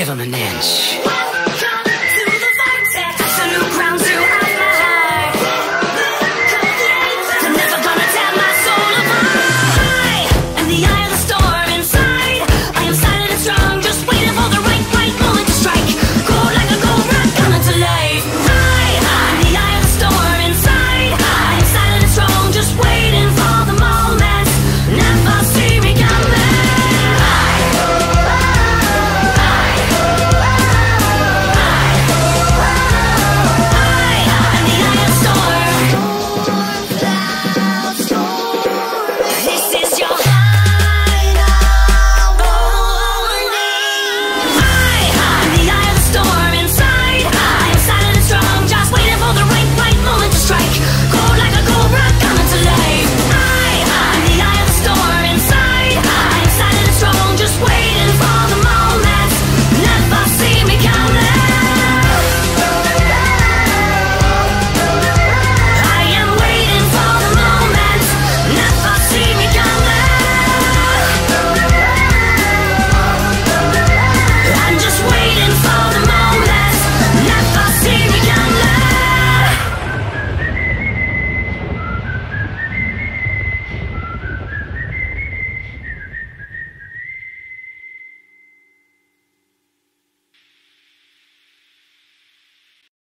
give him an inch.